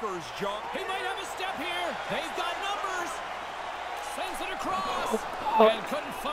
Packers, He might have a step here. They've got numbers. Sends it across. Oh. And couldn't find